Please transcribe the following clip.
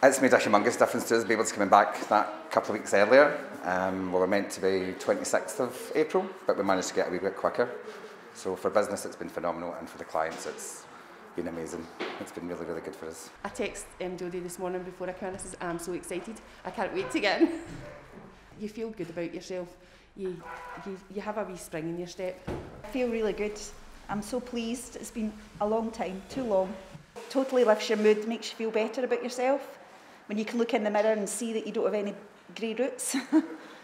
It's made a humongous difference to us being able to come back that couple of weeks earlier. Um, we were meant to be 26th of April, but we managed to get a wee bit quicker. So for business, it's been phenomenal, and for the clients, it's been amazing. It's been really, really good for us. I texted um, Jodie this morning before I came. I says, I'm so excited. I can't wait to get in. you feel good about yourself. You, you, you have a wee spring in your step. I feel really good. I'm so pleased. It's been a long time, too long. Totally lifts your mood, makes you feel better about yourself. When you can look in the mirror and see that you don't have any grey roots.